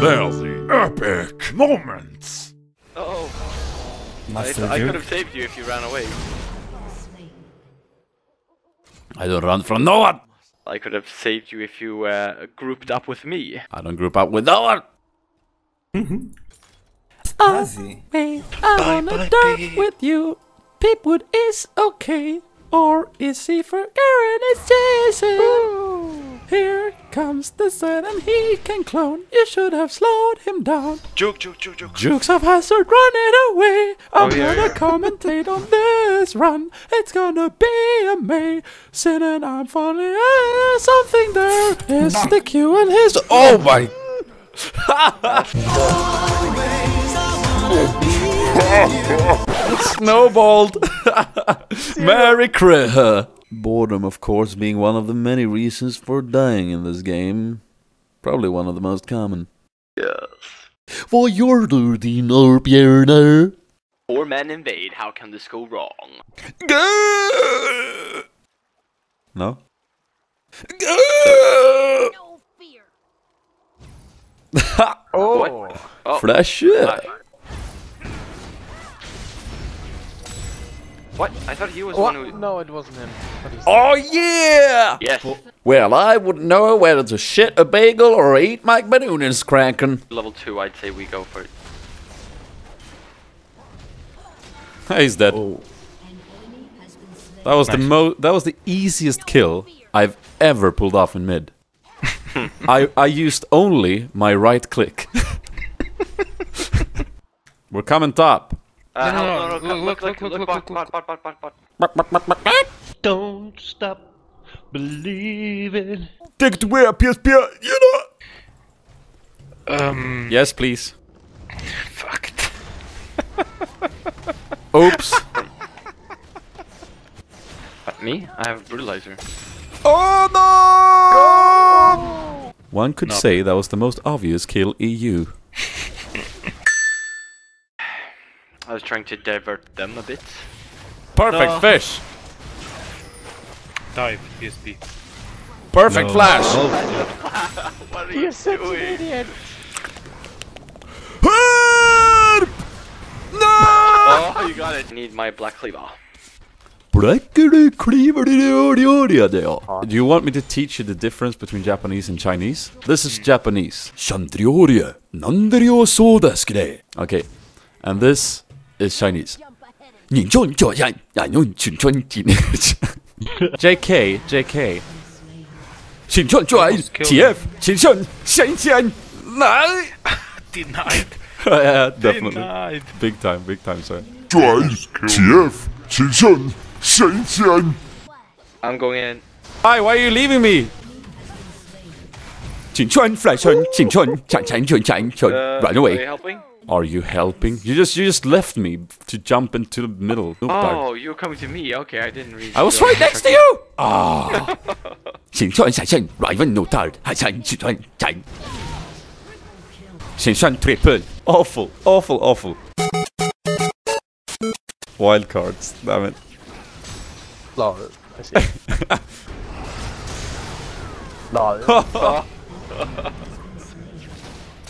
They're the epic moments. Oh, I, Master I could have saved you if you ran away. I don't run from no one. I could have saved you if you uh, grouped up with me. I don't group up with no one. Nazi. Hey, I wanna dance with you. Peepwood is okay. Or is he forgetting his Jason? Here comes the sun and he can clone. You should have slowed him down. Juke, juke, juke, juke. Jukes of Hazard running away. Oh, I'm Oh, yeah, gonna yeah. commentate on this run. It's gonna be amazing and I'm falling in something there. Is the Q and his Oh my. Snowballed. Merry Christmas. Boredom, of course, being one of the many reasons for dying in this game. Probably one of the most common. Yes. Vad gör du din? Four men invade. How can this go wrong? No? No fear. Oh. What? Oh, Fresh What? I thought he was the one who. No, it wasn't him. But he's Oh yeah! Yes. Well, I wouldn't know whether to shit a bagel or eat Mike Banoon's crankin'. Level two, I'd say we go for it. He's dead. Oh. That was the mo. That was the easiest kill I've ever pulled off in mid. I I used only my right click. We're coming top. Uh, No, no, how- no, look, look, look, look, look, look, look, bot, bot, bot, bot, bot, bot. Don't stop believing. Take it away, PSP. You know. Um, Yes, please. fuck it. Oops. Uh, me? I have a brutalizer. oh no! One could say that was the most obvious kill EU. I was trying to divert them a bit. Perfect No. fish. Dive, PSP. Perfect flash. Oh. What are you doing? idiot. Help! No! Oh, you got it. Need my black cleaver. Black cleaver oh, Do you want me to teach you the difference between Japanese and Chinese? This is hmm. Japanese. Okay, and this 是 Chinese。秦川川，秦，秦川秦川秦。JK JK。秦川川，TF，秦川，秦川，来。Denied。Yeah, definitely. Big time, big time, sir. TF，秦川，秦川。I'm going in. Hi, why are you leaving me? 秦川，Flashon，秦川，铲铲铲铲铲，铲，Run away. Are you helping? You just you just left me to jump into the middle. Oh, you're coming to me. Okay, I didn't read. I was right next to you. Ah. triple. Awful, awful, awful. Wildcards. Damn it. Lol. I see.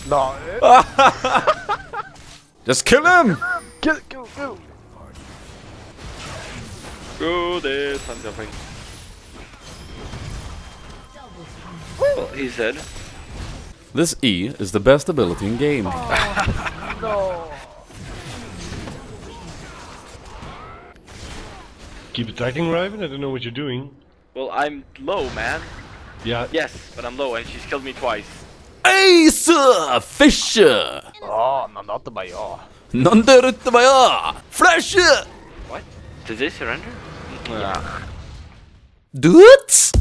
Lol. Just kill him. Kill, kill, kill. Go there, son of a- Oh, he's dead. This E is the best ability in game. Oh, Keep attacking, Raven. I don't know what you're doing. Well, I'm low, man. Yeah. Yes, but I'm low, and she's killed me twice. Ace Fisher. Oh, no, not the Bayo. Nonder utmaya. Flash. What? Did they surrender? Yeah. Dudes.